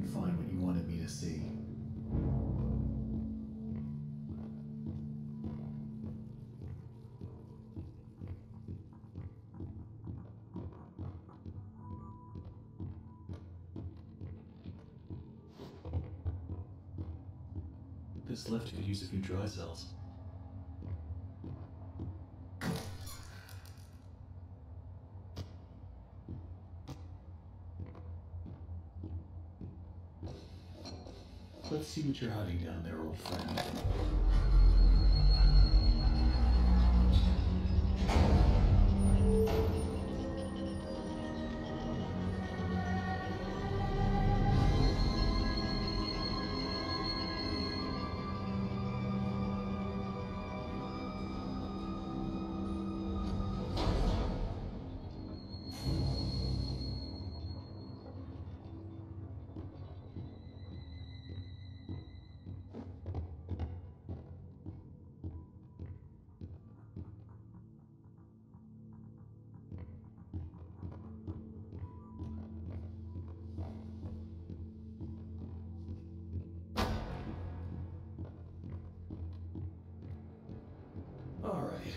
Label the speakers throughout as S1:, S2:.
S1: Can find what you wanted me to see.
S2: This lift could use a few dry cells.
S1: See what you're hiding down there, old friend.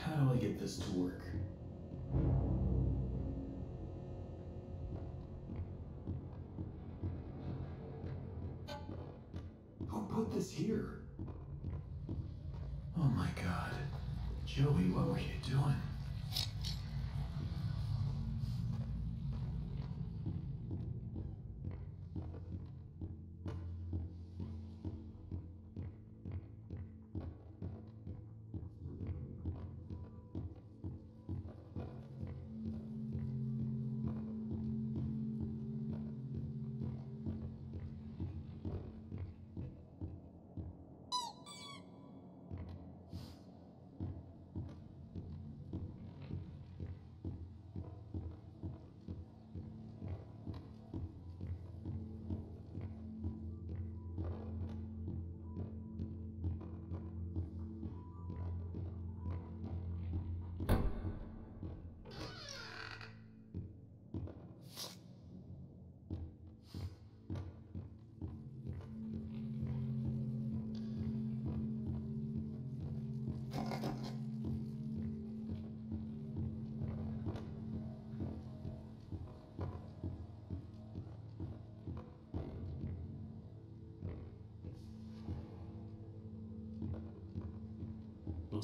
S1: How do I get this to work? Who put this here? Oh my god. Joey, what were you doing?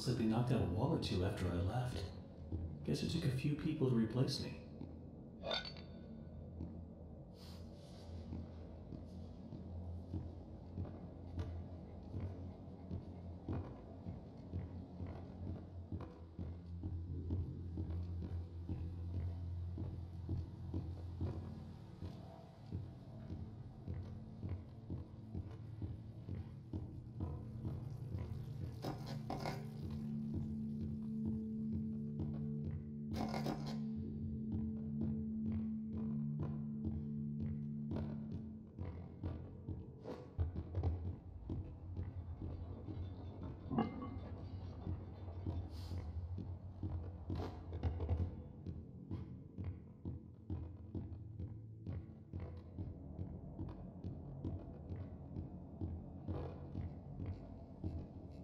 S2: Looks like they knocked out a wall or two after I left. Guess it took a few people to replace me.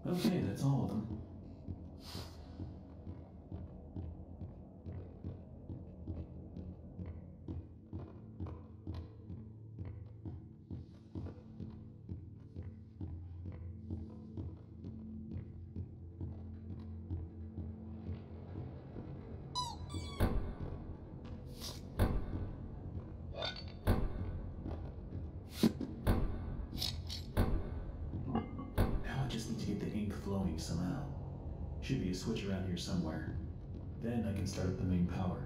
S1: Okay, that's all of them. Just need to get the flowing somehow. Should be a switch around here somewhere. Then I can start up the main power.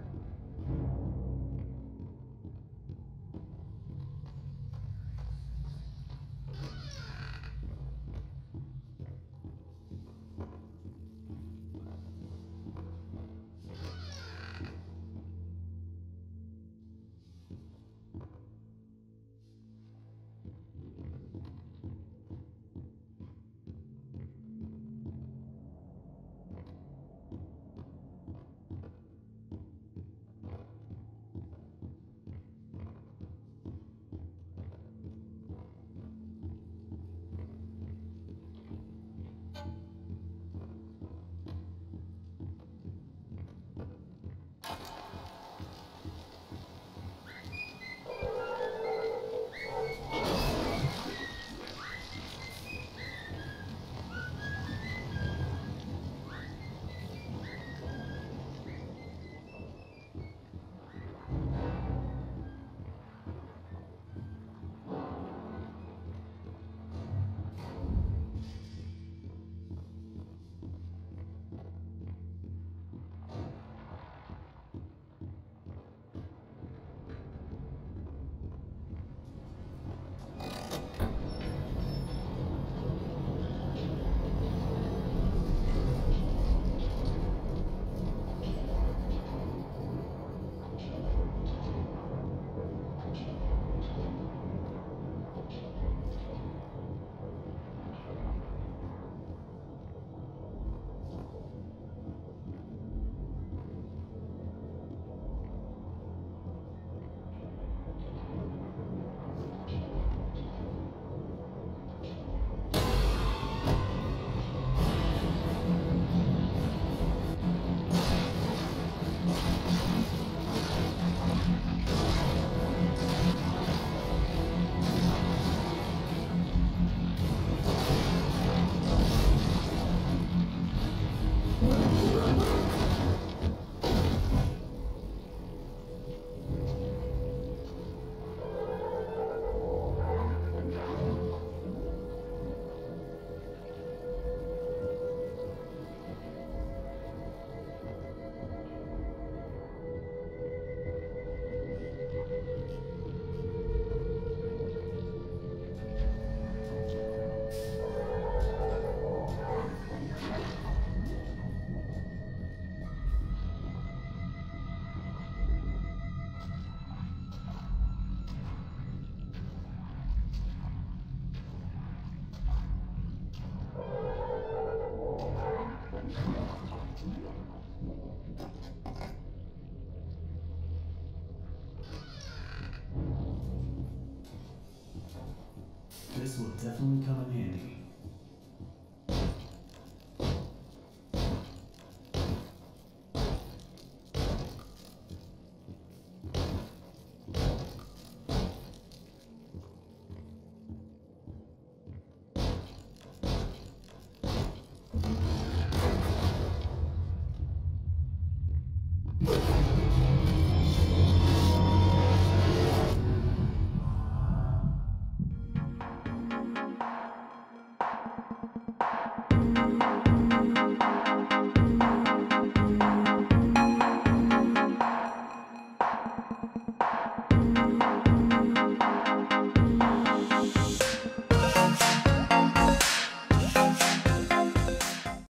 S1: Definitely come in handy.